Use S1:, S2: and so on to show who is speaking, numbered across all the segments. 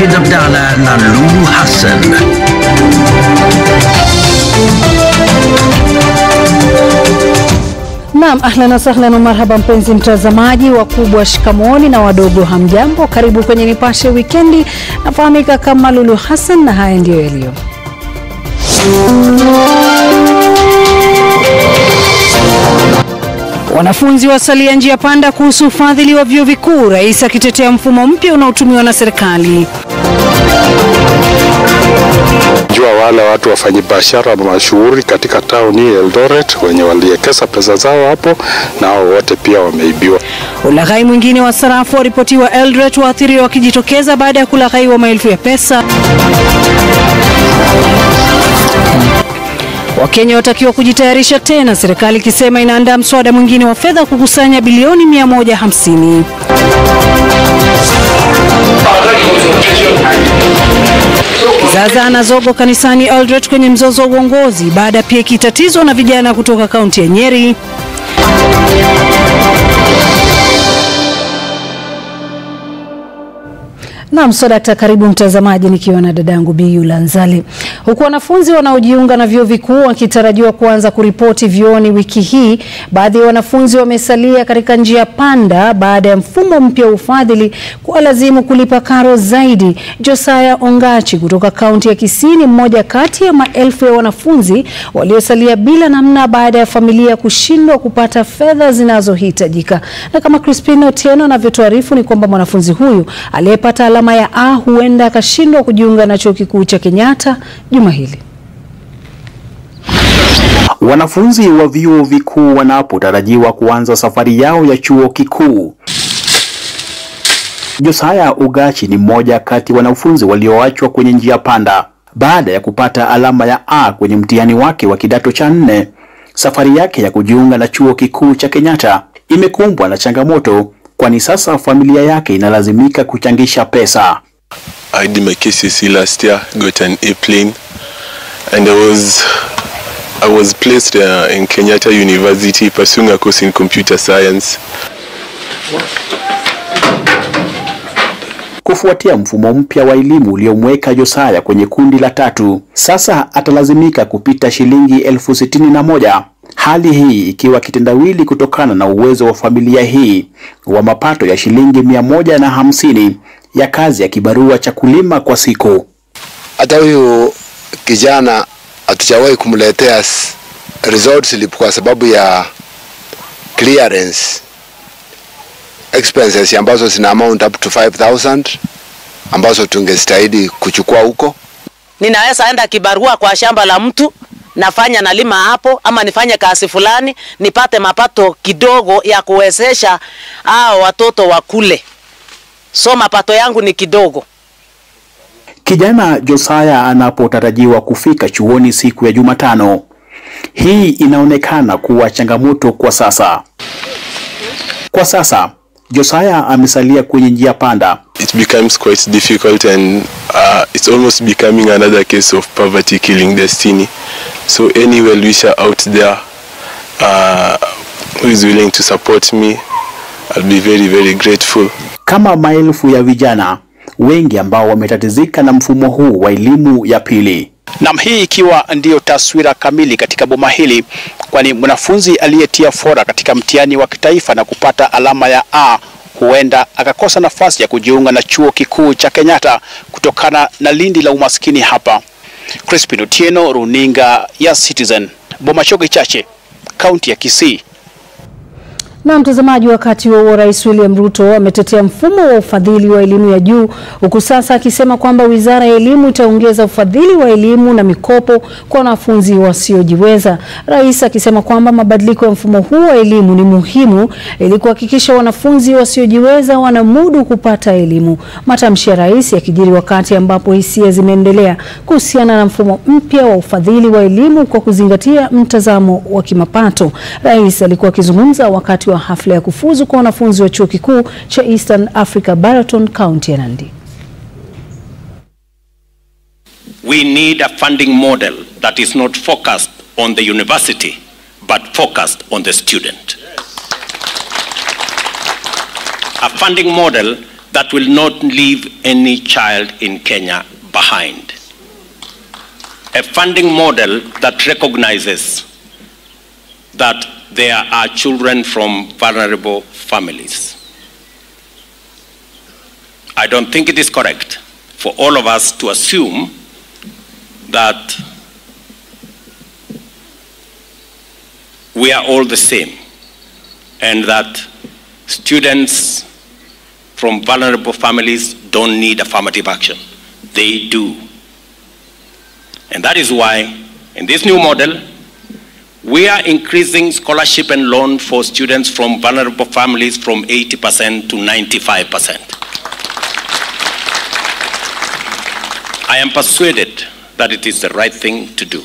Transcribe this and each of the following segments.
S1: Rashid Abdalla na Lulu Hassan.
S2: Naam, ahlan wasahlan wa marhaba, mpenzi mtazamaji, wakubwa shikamoni na wadogo hamjambo, karibu kwenye Nipashe Wikendi. Nafahamika kama Lulu Hassan na haya ndiyo yaliyo Wanafunzi wasalia njia panda kuhusu ufadhili wa vyuo vikuu, rais akitetea mfumo mpya unaotumiwa na serikali.
S3: Jua wale watu wafanyi biashara mashuhuri katika tauni Eldoret wenye waliekesa pesa zao hapo, na hao wote pia wameibiwa.
S2: Ulaghai mwingine wa sarafu waripotiwa Eldoret, waathiriwa wakijitokeza baada ya kulaghaiwa maelfu ya pesa. Wakenya watakiwa kujitayarisha tena, serikali ikisema inaandaa mswada mwingine wa fedha kukusanya bilioni 150. Zaza anazogo kanisani Eldoret kwenye mzozo wa uongozi baada pia ikitatizwa na vijana kutoka kaunti ya Nyeri. Naam, Sodakta, karibu mtazamaji, nikiwa na dadangu Biyu Lanzali. Huku wanafunzi wanaojiunga na vyuo vikuu wakitarajiwa kuanza kuripoti vyuoni wiki hii, baadhi ya wanafunzi wamesalia katika njia panda baada ya mfumo mpya wa ufadhili kuwalazimu kulipa karo zaidi. Josaya Ongachi kutoka kaunti ya Kisii ni mmoja kati ya maelfu ya wanafunzi waliosalia bila namna baada ya familia kushindwa kupata fedha zinazohitajika. Na kama Crispino Otieno anavyotuarifu ni kwamba mwanafunzi huyu aliyepata alama ya A huenda akashindwa kujiunga na chuo kikuu cha Kenyatta juma hili.
S4: Wanafunzi wa vyuo vikuu wanapotarajiwa kuanza safari yao ya chuo kikuu. Josaya Ugachi ni mmoja kati wanafunzi walioachwa kwenye njia panda baada ya kupata alama ya A kwenye mtihani wake wa kidato cha nne. Safari yake ya kujiunga na chuo kikuu cha Kenyatta imekumbwa na changamoto kwani sasa familia yake inalazimika kuchangisha pesa.
S5: I did my KCSE last year, got an A plane, and I was I was placed uh, in Kenyatta University pursuing a course in computer science.
S4: Kufuatia mfumo mpya wa elimu uliomweka Josaya kwenye kundi la tatu, sasa atalazimika kupita shilingi elfu sitini na moja. Hali hii ikiwa kitendawili kutokana na uwezo wa familia hii wa mapato ya shilingi mia moja na hamsini ya kazi ya kibarua cha kulima kwa siku.
S6: Hata huyu kijana hatujawahi kumletea result slip kwa sababu ya clearance expenses ambazo zina amount up to 5000 ambazo tungestahili kuchukua huko.
S7: ninaweza enda kibarua kwa shamba la mtu nafanya nalima hapo, ama nifanye kazi fulani nipate mapato kidogo ya kuwezesha hao watoto wakule. So mapato yangu ni kidogo.
S4: Kijana Josaya anapotarajiwa kufika chuoni siku ya Jumatano, hii inaonekana kuwa changamoto kwa sasa. Kwa sasa Josaya amesalia kwenye njia panda
S5: It becomes quite difficult, and uh, it's almost becoming another case of poverty killing destiny. So any well-wisher out there uh, who is willing to support me, I'll be very very grateful.
S4: kama maelfu ya vijana wengi ambao wametatizika na mfumo huu wa elimu ya pili.
S8: Nam, hii ikiwa ndiyo taswira kamili katika boma hili, kwani mwanafunzi aliyetia fora katika mtihani wa kitaifa na kupata alama ya A huenda akakosa nafasi ya kujiunga na chuo kikuu cha Kenyatta kutokana na lindi la umaskini hapa. Crispin Otieno, runinga ya Citizen, Bomachoge Chache, kaunti ya Kisii.
S2: Na mtazamaji, wakati huo huo, Rais William Ruto ametetea mfumo wa ufadhili wa elimu ya juu huku sasa akisema kwamba wizara ya elimu itaongeza ufadhili wa elimu na mikopo kwa wanafunzi wasiojiweza. Rais akisema kwamba mabadiliko ya mfumo huu wa elimu ni muhimu ili kuhakikisha wanafunzi wasiojiweza wanamudu kupata elimu. Matamshi ya rais yakijiri wakati ambapo hisia zimeendelea kuhusiana na mfumo mpya wa ufadhili wa elimu kwa kuzingatia mtazamo wa kimapato. Rais alikuwa akizungumza wakati wa hafla ya kufuzu kwa wanafunzi wa chuo kikuu cha Eastern Africa Baraton, kaunti ya Nandi.
S9: We need a funding model that is not focused on the university, but focused on the student. A funding model that will not leave any child in Kenya behind. A funding model that recognizes that there are children from vulnerable families. I don't think it is correct for all of us to assume that we are all the same and that students from vulnerable families don't need affirmative action. They do. And that is why, in this new model, we are increasing scholarship and loan for students from vulnerable families from 80% to 95%. I am persuaded that it is the right thing to do.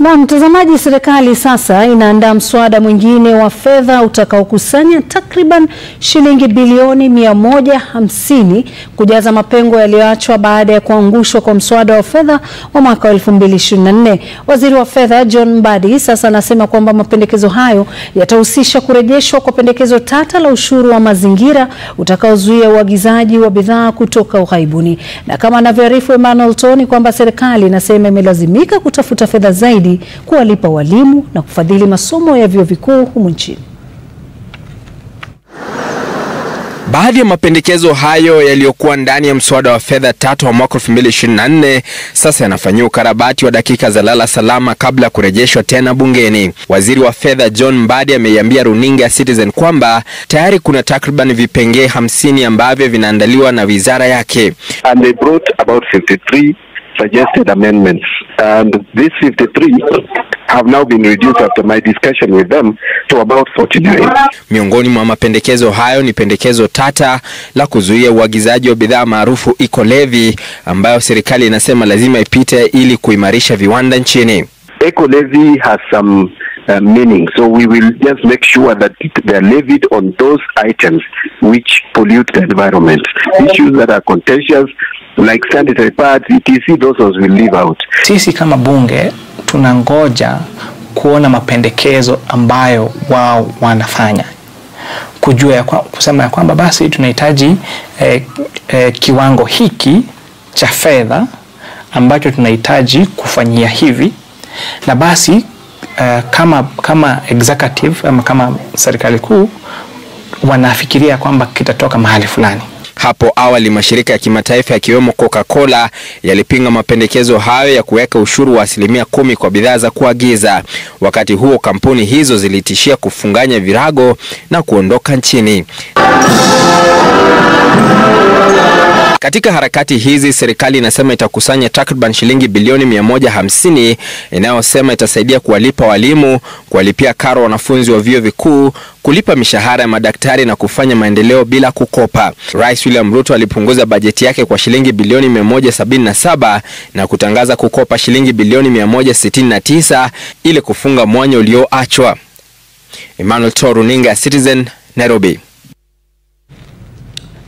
S2: Na mtazamaji, serikali sasa inaandaa mswada mwingine wa fedha utakaokusanya takriban shilingi bilioni 150 kujaza mapengo yaliyoachwa baada ya kuangushwa kwa mswada wa fedha wa mwaka wa 2024. Waziri wa fedha John Mbadi sasa anasema kwamba mapendekezo hayo yatahusisha kurejeshwa kwa pendekezo tata la ushuru wa mazingira utakaozuia uagizaji wa bidhaa kutoka ughaibuni, na kama anavyoarifu Emmanuel Tony kwamba serikali inasema imelazimika kutafuta fedha zaidi kuwalipa walimu na kufadhili masomo ya vyuo vikuu humu nchini.
S10: Baadhi ya mapendekezo hayo yaliyokuwa ndani ya mswada wa fedha tatu wa mwaka 2024 sasa yanafanyiwa ukarabati wa dakika za lala salama kabla ya kurejeshwa tena bungeni. Waziri wa fedha John Mbadi ameiambia runinga ya Citizen kwamba tayari kuna takriban vipengee hamsini ambavyo vinaandaliwa na wizara yake.
S11: and they brought about 53 suggested amendments. And these 53 have now been reduced after my discussion with them to about 49.
S10: Miongoni mwa mapendekezo hayo ni pendekezo tata la kuzuia uagizaji wa bidhaa maarufu iko levi ambayo serikali inasema lazima ipite ili kuimarisha viwanda nchini.
S11: Eco levy has some uh, meaning, so we will just make sure that they are levied on those items which pollute the environment. Issues that are contentious, like sanitary pads, etc., those will leave out.
S12: Sisi kama bunge tunangoja kuona mapendekezo ambayo wao wanafanya kujua ya kwa, kusema ya kwamba basi tunahitaji eh, eh, kiwango hiki cha fedha ambacho tunahitaji kufanyia hivi na basi uh, kama kama executive ama kama serikali kuu wanafikiria kwamba kitatoka mahali fulani.
S10: Hapo awali mashirika ya kimataifa yakiwemo Coca-Cola yalipinga mapendekezo hayo ya kuweka ushuru wa asilimia kumi kwa bidhaa za kuagiza. Wakati huo kampuni hizo zilitishia kufunganya virago na kuondoka nchini. Katika harakati hizi serikali inasema itakusanya takriban shilingi bilioni 150 inayosema itasaidia kuwalipa walimu, kuwalipia karo wanafunzi wa vyuo vikuu, kulipa mishahara ya madaktari na kufanya maendeleo bila kukopa. Rais William Ruto alipunguza bajeti yake kwa shilingi bilioni 177 na kutangaza kukopa shilingi bilioni 169 ili kufunga mwanya ulioachwa. Emmanuel Toruninga, runinga Citizen, Nairobi.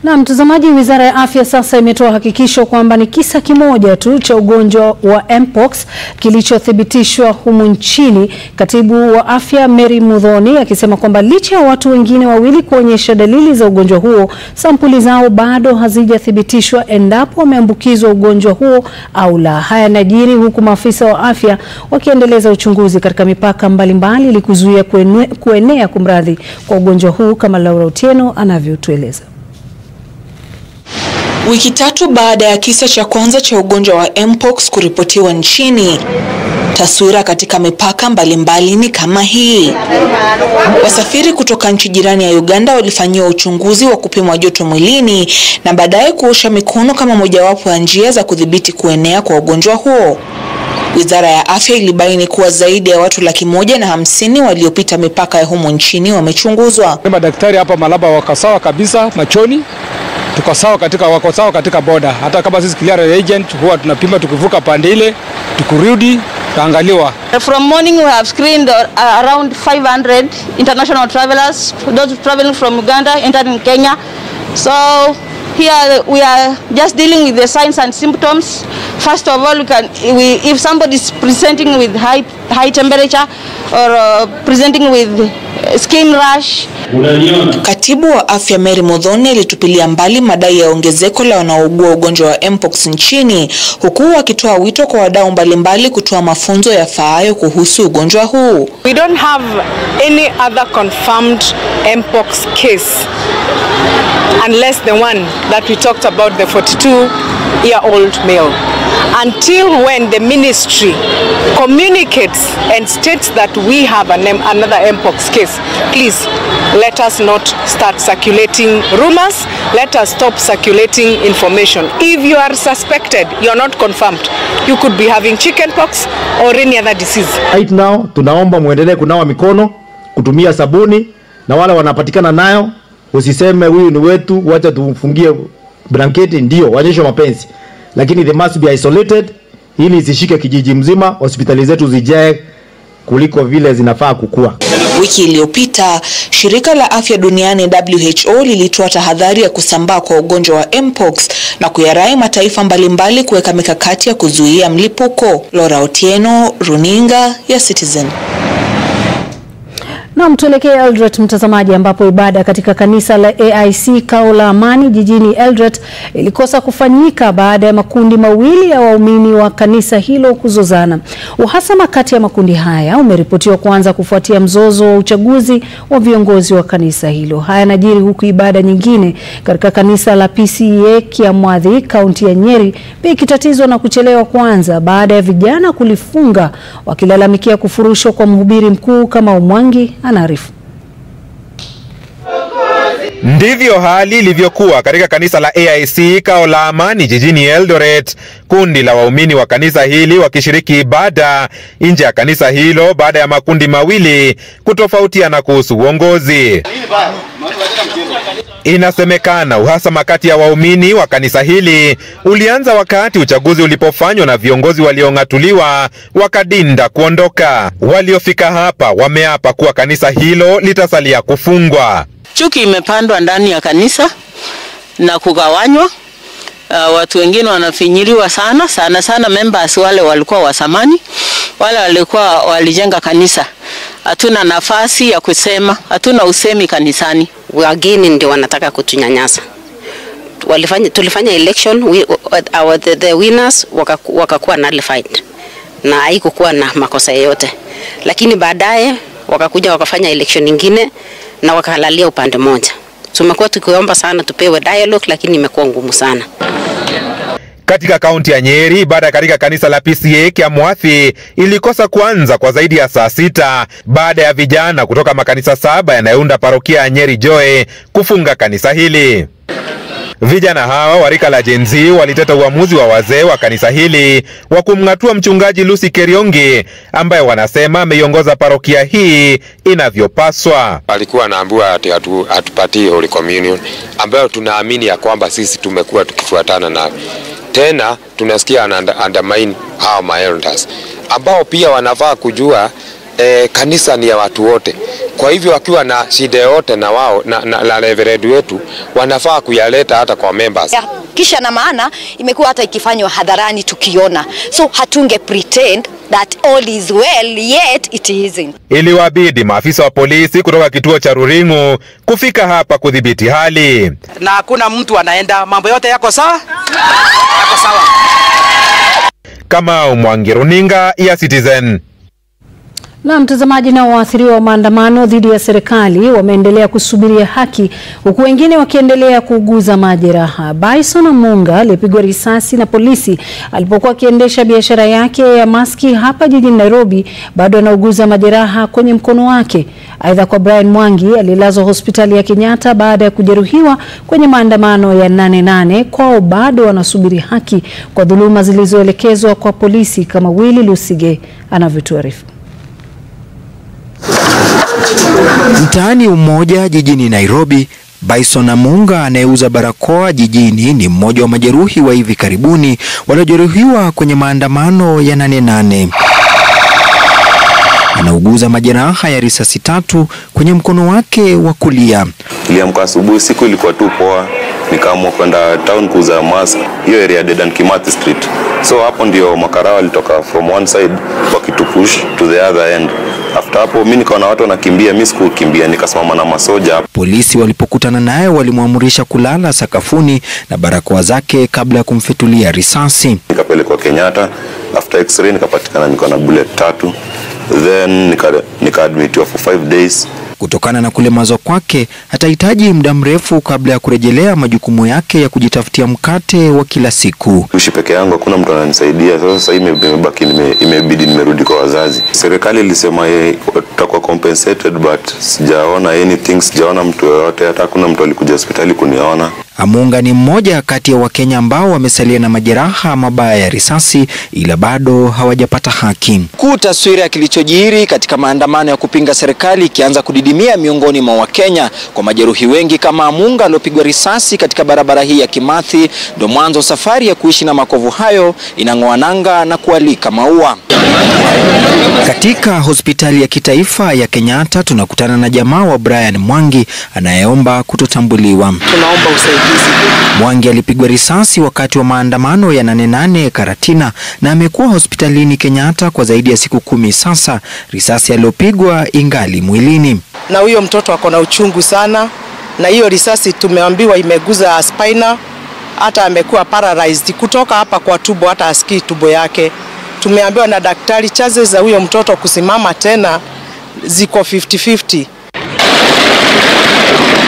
S2: Na mtazamaji, wizara ya afya sasa imetoa hakikisho kwamba ni kisa kimoja tu cha ugonjwa wa mpox kilichothibitishwa humu nchini. Katibu wa afya Mary Mudhoni akisema kwamba licha ya watu wengine wawili kuonyesha dalili za ugonjwa huo, sampuli zao bado hazijathibitishwa endapo wameambukizwa ugonjwa huo au la. Haya najiri huku maafisa wa afya wakiendeleza uchunguzi katika mipaka mbalimbali ili kuzuia kuenea, kumradhi kwa ugonjwa huu kama Laura Otieno anavyotueleza.
S13: Wiki tatu baada ya kisa cha kwanza cha ugonjwa wa mpox kuripotiwa nchini, taswira katika mipaka mbalimbali ni kama hii. Wasafiri kutoka nchi jirani ya Uganda walifanyiwa uchunguzi wa kupimwa joto mwilini na baadaye kuosha mikono kama mojawapo ya njia za kudhibiti kuenea kwa ugonjwa huo. Wizara ya afya ilibaini kuwa zaidi ya watu laki moja na hamsini waliopita mipaka ya humo nchini wamechunguzwa.
S14: Madaktari hapa Malaba wakasawa kabisa machoni tuko sawa katika, wako sawa katika boda. Hata kama sisi clearance agent huwa tunapima tukivuka pande ile, tukirudi taangaliwa.
S15: From morning we have screened uh, around 500 international travelers, those traveling from Uganda entering Kenya. So here we are just dealing with the signs and symptoms. First of all, we can, we, if somebody is presenting with high, high temperature, or uh, presenting with skin rash.
S13: Katibu wa afya Mary Modhoni alitupilia mbali madai ya ongezeko la wanaougua ugonjwa wa mpox nchini huku akitoa wito kwa wadau mbalimbali kutoa mafunzo yafaayo kuhusu ugonjwa huu.
S16: We don't have any other confirmed mpox case unless the one that we talked about, the 42 year old male. Until when the ministry communicates and states that we have an, another mpox case, please let us not start circulating rumors. Let us stop circulating information. If you are suspected, you are not confirmed. You could be having chickenpox or any other disease.
S17: Right now tunaomba mwendelee kunawa mikono, kutumia sabuni na wale wanapatikana nayo usiseme huyu ni wetu, wacha tumfungie blanketi. Ndio waonyeshe mapenzi, lakini they must be isolated ili isishike kijiji mzima, hospitali zetu zijae kuliko vile zinafaa kukua.
S13: Wiki iliyopita shirika la afya duniani WHO lilitoa tahadhari ya kusambaa kwa ugonjwa wa mpox na kuyarai mataifa mbalimbali kuweka mikakati ya kuzuia mlipuko. Laura Otieno, runinga ya Citizen.
S2: Naam, tuelekee Eldoret mtazamaji, ambapo ibada katika kanisa la AIC Kao la Amani jijini Eldoret ilikosa kufanyika baada ya makundi mawili ya waumini wa kanisa hilo kuzozana. Uhasama kati ya makundi haya umeripotiwa kuanza kufuatia mzozo wa uchaguzi wa viongozi wa kanisa hilo. Haya yanajiri huku ibada nyingine katika kanisa la PCEA Kiamwadhi, kaunti ya Nyeri, pia ikitatizwa na kuchelewa kuanza baada ya vijana kulifunga wakilalamikia kufurushwa kwa mhubiri mkuu kama Umwangi anaarifu.
S18: Ndivyo hali ilivyokuwa katika kanisa la AIC Kao la Amani jijini Eldoret, kundi la waumini wa kanisa hili wakishiriki ibada nje ya kanisa hilo baada ya makundi mawili kutofautiana kuhusu uongozi. Inasemekana uhasama kati ya waumini wa kanisa hili ulianza wakati uchaguzi ulipofanywa na viongozi waliong'atuliwa wakadinda kuondoka. Waliofika hapa wameapa kuwa kanisa hilo litasalia kufungwa.
S19: Chuki imepandwa ndani ya kanisa na kugawanywa. Uh, watu wengine wanafinyiliwa sana sana sana, members wale walikuwa wasamani, wale walikuwa walijenga kanisa. Hatuna nafasi ya kusema, hatuna usemi kanisani.
S20: Wageni ndio wanataka kutunyanyasa. Walifanya, tulifanya election we, our, the, the winners wakakuwa waka nullified na haikukuwa na makosa yoyote, lakini baadaye wakakuja wakafanya election nyingine na wakalalia upande mmoja. Tumekuwa tukiomba sana tupewe dialogue, lakini imekuwa ngumu sana.
S18: Katika kaunti ya Nyeri, ibada katika kanisa la PCEA Kiamwathi ilikosa kuanza kwa zaidi ya saa sita baada ya vijana kutoka makanisa saba yanayounda parokia ya Nyeri Joy kufunga kanisa hili. Vijana hawa wa rika la Gen Z waliteta uamuzi wa wazee wa kanisa hili wa kumng'atua mchungaji Lucy Keriongi ambaye wanasema ameiongoza parokia hii inavyopaswa.
S21: Alikuwa anaambiwa ati hatu, hatupatii Holy Communion ambayo tunaamini ya kwamba sisi tumekuwa tukifuatana na tena tunasikia anaandamaini hao maelders ambao pia wanafaa kujua eh, kanisa ni ya watu wote. Kwa hivyo wakiwa na shida yote na wao na, na, na reverend wetu wanafaa kuyaleta hata kwa members.
S22: Ya, kisha na maana imekuwa hata ikifanywa hadharani tukiona, so hatunge pretend that all is well yet it isn't.
S18: Iliwabidi maafisa wa polisi kutoka kituo cha Ruring'u kufika hapa kudhibiti hali.
S23: na hakuna mtu anaenda, mambo yote yako sawa, yako sawa.
S18: Kama Mwangi, runinga ya Citizen.
S2: Na mtazamaji, nao waathiriwa wa maandamano dhidi ya serikali wameendelea kusubiria haki huku wengine wakiendelea kuuguza majeraha. Bison Amunga aliyepigwa risasi na polisi alipokuwa akiendesha biashara yake ya maski hapa jijini Nairobi bado anauguza majeraha kwenye mkono wake. Aidha, kwa Brian Mwangi aliyelazwa hospitali ya Kenyatta baada ya kujeruhiwa kwenye maandamano ya nane nane, kwao bado wanasubiri haki kwa dhuluma zilizoelekezwa kwa polisi, kama Willy Lusige anavyotuarifu.
S24: Mtaani Umoja jijini Nairobi, Bison Amunga anayeuza barakoa jijini ni mmoja wa majeruhi wa hivi karibuni waliojeruhiwa kwenye maandamano ya nane nane. Anauguza majeraha ya risasi tatu kwenye mkono wake wa kulia.
S25: Niliamka asubuhi, siku ilikuwa tu poa, nikaamua kwenda town kuuza mask hiyo area Dedan Kimathi Street. So hapo ndio makarao walitoka from one side wakitupush to the other end. After hapo mimi nikaona watu wanakimbia, mimi sikukimbia, nikasimama na masoja.
S24: Polisi walipokutana naye walimwamurisha kulala sakafuni na barakoa zake kabla ya kumfitulia risasi.
S25: Nikapelekwa Kenyatta, after x-ray nikapatikana niko na bullet tatu, then nikaadmitiwa nika for 5 days.
S24: Kutokana na kulemazwa kwake, atahitaji muda mrefu kabla ya kurejelea majukumu yake ya kujitafutia mkate wa kila siku.
S25: Kuishi peke yangu, hakuna mtu ananisaidia. Sasa sasa ime- imebaki, imebidi nimerudi kwa wazazi. Serikali ilisema tutakuwa compensated but sijaona anything, sijaona mtu yoyote, hata hakuna mtu alikuja hospitali kuniona.
S24: Amunga ni mmoja kati ya Wakenya ambao wamesalia na majeraha mabaya ya risasi, ila bado hawajapata haki.
S26: Kuu taswira ya kilichojiri katika maandamano ya kupinga serikali ikianza kudidimia miongoni mwa Wakenya kwa majeruhi wengi kama Amunga aliopigwa risasi katika barabara hii ya Kimathi, ndo mwanzo safari ya kuishi na makovu hayo inang'oa nanga na kualika maua.
S24: Katika hospitali ya kitaifa ya Kenyatta tunakutana na jamaa wa Brian Mwangi anayeomba kutotambuliwa.
S26: Tunaomba usaidizi.
S24: Mwangi alipigwa risasi wakati wa maandamano ya nane nane Karatina na amekuwa hospitalini Kenyatta kwa zaidi ya siku kumi sasa, risasi aliyopigwa ingali mwilini.
S27: na huyo mtoto ako na uchungu sana, na hiyo risasi tumeambiwa imeguza spina, hata amekuwa paralyzed kutoka hapa kwa tubo, hata asikii tubo yake. Tumeambiwa na daktari chances za huyo mtoto kusimama tena ziko 50-50.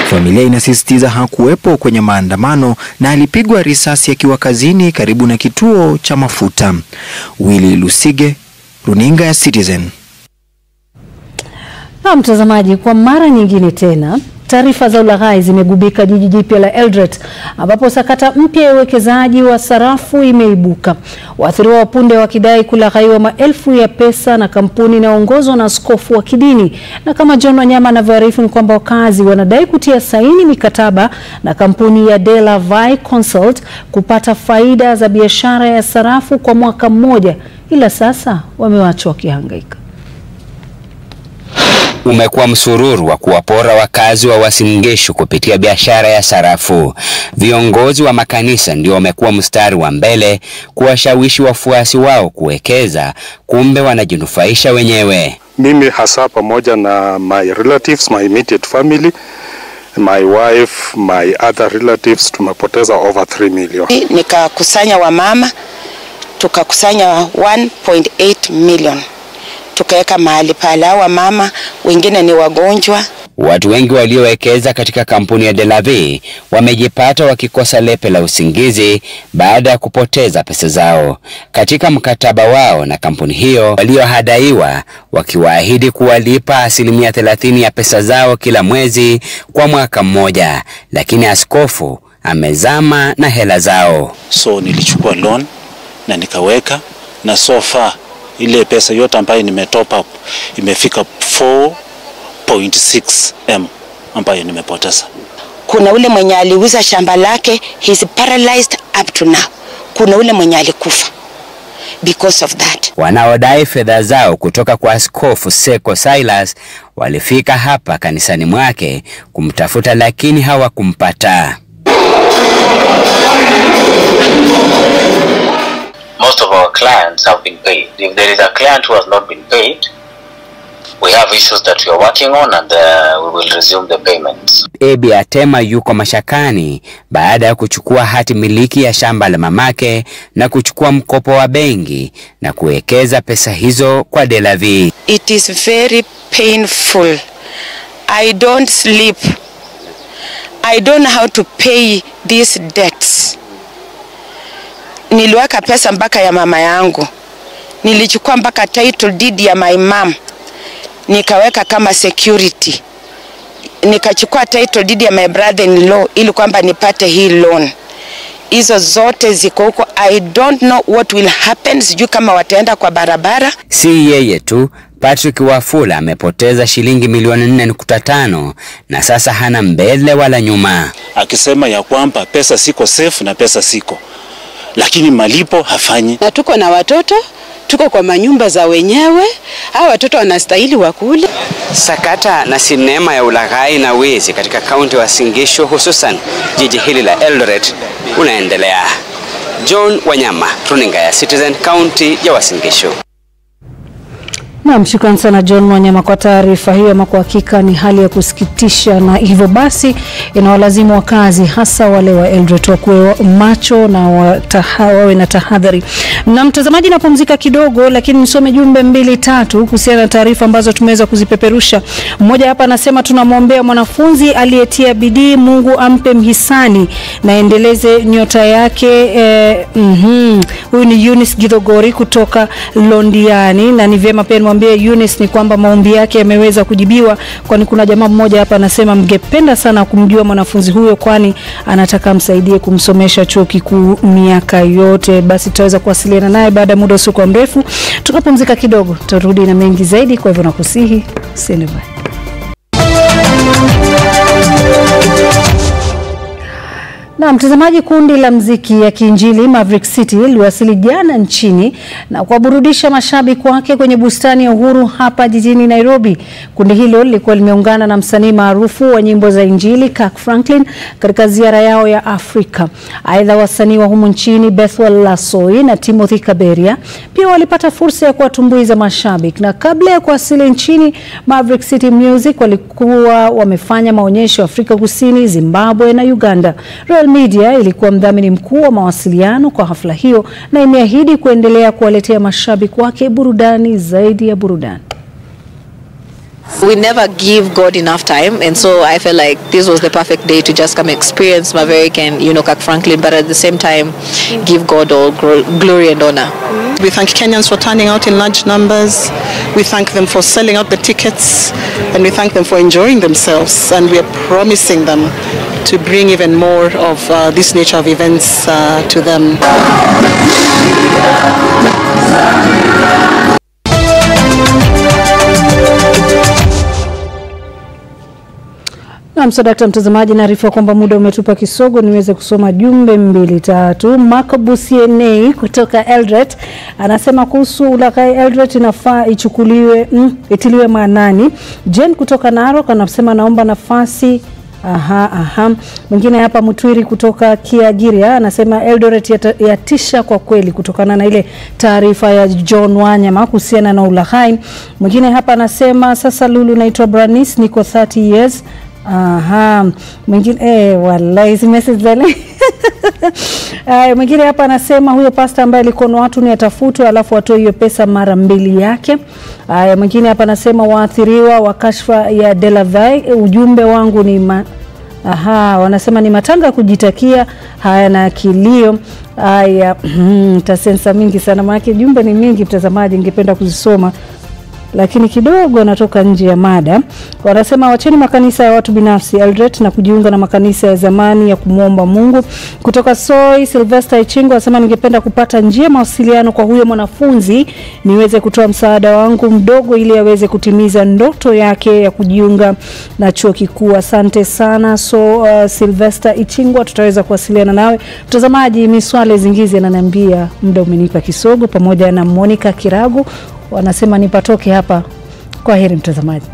S24: Familia inasisitiza hakuwepo kwenye maandamano na alipigwa risasi akiwa kazini karibu na kituo cha mafuta. Willy Lusige, runinga ya Citizen.
S2: Na mtazamaji, kwa mara nyingine tena taarifa za ulaghai zimegubika jiji jipya la Eldoret ambapo sakata mpya ya uwekezaji wa sarafu imeibuka. Waathiriwa wa punde wakidai kulaghaiwa maelfu ya pesa na kampuni inayoongozwa na askofu wa kidini. Na kama John Wanyama anavyoarifu ni kwamba wakazi wanadai kutia saini mikataba na kampuni ya Delavai La Consult kupata faida za biashara ya sarafu kwa mwaka mmoja, ila sasa wamewachwa wakihangaika.
S28: Umekuwa msururu wa kuwapora wakazi wa Uasin Gishu kupitia biashara ya sarafu. Viongozi wa makanisa ndio wamekuwa mstari wa mbele kuwashawishi wafuasi wao kuwekeza, kumbe wanajinufaisha wenyewe.
S29: mimi hasa pamoja na my relatives, my immediate family, my wife, my other relatives tumepoteza over 3 million.
S30: Nikakusanya wamama tukakusanya 1.8 million tukaweka mahali pale. Hao wamama wengine ni wagonjwa.
S28: Watu wengi waliowekeza katika kampuni ya Delavi wamejipata wakikosa lepe la usingizi baada ya kupoteza pesa zao. Katika mkataba wao na kampuni hiyo, waliohadaiwa wakiwaahidi kuwalipa asilimia thelathini ya pesa zao kila mwezi kwa mwaka mmoja, lakini askofu amezama na hela zao.
S31: so nilichukua loan na nikaweka na so far ile pesa yote ambayo nimetop up imefika 4.6 m ambayo nimepoteza.
S30: Kuna ule mwenye aliuza shamba lake, he's paralyzed up to now. Kuna ule mwenye alikufa because of that.
S28: Wanaodai fedha zao kutoka kwa askofu Seko Silas walifika hapa kanisani mwake kumtafuta, lakini hawakumpata.
S32: Most of our clients have been paid. If there is a client who has not been paid, we have issues that we are working on and uh, we will resume the payments.
S28: Ebi Atema yuko mashakani baada ya kuchukua hati miliki ya shamba la mamake na kuchukua mkopo wa benki na kuwekeza pesa hizo kwa Delavi.
S30: It is very painful. I don't sleep. I don't know how to pay these debts. Niliweka pesa mpaka ya mama yangu, nilichukua mpaka title deed ya my mom nikaweka kama security, nikachukua title deed ya my brother in law ili kwamba nipate hii loan. Hizo zote ziko huko. I don't know what will happen, sijui kama wataenda kwa barabara.
S28: Si yeye tu, Patrick Wafula amepoteza shilingi milioni 4.5 na sasa hana mbele wala nyuma.
S31: Akisema ya kwamba pesa siko safe na pesa siko, lakini malipo hafanyi.
S33: na tuko na watoto tuko kwa manyumba za wenyewe, hawa watoto wanastahili wakule.
S28: Sakata na sinema ya ulaghai na wizi katika kaunti ya Singisho, hususan jiji hili la Eldoret unaendelea. John Wanyama, runinga ya Citizen, kaunti ya Uasin Gishu.
S2: shukran sana John Wanyama kwa taarifa hiyo. Ama kwa hakika ni hali ya kusikitisha, na hivyo basi inawalazimu wakazi hasa wale wa Eldoret wakuwe macho na wataha, wawe na tahadhari. Na mtazamaji, napumzika kidogo, lakini nisome jumbe mbili tatu kuhusiana na taarifa ambazo tumeweza kuzipeperusha. Mmoja hapa anasema tunamwombea mwanafunzi aliyetia bidii, Mungu ampe mhisani na endeleze nyota yake. Eh, mhm. Huyu ni Eunice Githogori kutoka Londiani, na ni vyema pia nimwambie Eunice ni kwamba maombi yake yameweza kujibiwa, kwani kuna jamaa mmoja hapa anasema mngependa sana kumjua mwanafunzi huyo, kwani anataka msaidie kumsomesha chuo kikuu miaka yote. Basi tutaweza kuwasiliana naye baada ya muda usiokuwa mrefu. Tunapumzika kidogo, tutarudi na mengi zaidi, kwa hivyo nakusihi usiende mbali. Na mtazamaji, kundi la mziki ya kiinjili Maverick City liwasili jana nchini na kuwaburudisha mashabiki wake kwenye bustani ya Uhuru hapa jijini Nairobi. Kundi hilo lilikuwa limeungana na msanii maarufu wa nyimbo za injili Kirk Franklin katika ziara yao ya Afrika. Aidha, wasanii wa humu nchini Bethwel Lasoi na Timothy Kaberia pia walipata fursa ya kuwatumbuiza mashabiki, na kabla ya kuwasili nchini, Maverick City Music walikuwa wamefanya maonyesho Afrika Kusini, Zimbabwe na Uganda. Royal Media ilikuwa mdhamini mkuu wa mawasiliano kwa hafla hiyo na imeahidi kuendelea kuwaletea mashabiki wake burudani zaidi ya burudani.
S34: We never give God enough time, and so I felt like this was the perfect day to just come experience Maverick and you know Kirk Franklin, but at the same time give God all glory and honor.
S35: We thank Kenyans for turning out in large numbers. We thank them for selling out the tickets, and we thank them for enjoying themselves. And we are promising them to bring even more of uh, this nature of events uh, to them.
S2: Naam, sadakta mtazamaji, naarifa kwamba muda umetupa kisogo, niweze kusoma jumbe mbili tatu. Marco Busienei kutoka Eldoret anasema kuhusu ulaghai Eldoret inafaa ichukuliwe mm, itiliwe maanani. Jen kutoka Narok anasema naomba nafasi Aha, aha. Mwingine hapa Mtwiri kutoka Kiagiria anasema Eldoret yatisha kwa kweli kutokana na ile taarifa ya John Wanyama kuhusiana na ulaghai. Mwingine hapa anasema sasa Lulu, naitwa Branis, niko 30 years. Aha, mwingine eh, wallahi hizi za. Aya, mwingine hapa anasema huyo pasta ambaye alikuwa na watu ni atafutwe alafu atoe hiyo pesa mara mbili yake. Aya, mwingine hapa anasema waathiriwa wa kashfa ya Delavai, ujumbe wangu ni ma Aha, wanasema ni matanga kujitakia haya na kilio haya. Tasensa mingi sana maanake jumbe ni mingi, mtazamaji, ningependa kuzisoma lakini kidogo anatoka nje ya mada. Wanasema wacheni makanisa ya watu binafsi Eldoret na kujiunga na makanisa ya zamani ya kumwomba Mungu. Kutoka Soi, Sylvester Ichingo anasema ningependa kupata njia mawasiliano kwa huyo mwanafunzi niweze kutoa msaada wangu mdogo ili aweze kutimiza ndoto yake ya kujiunga na chuo kikuu. Asante sana. So uh, Sylvester Ichingwa, tutaweza kuwasiliana nawe. Mtazamaji, Miswale Zingizi ananiambia muda umenipa kisogo, pamoja na Monica Kiragu wanasema nipatoke hapa. Kwa heri mtazamaji.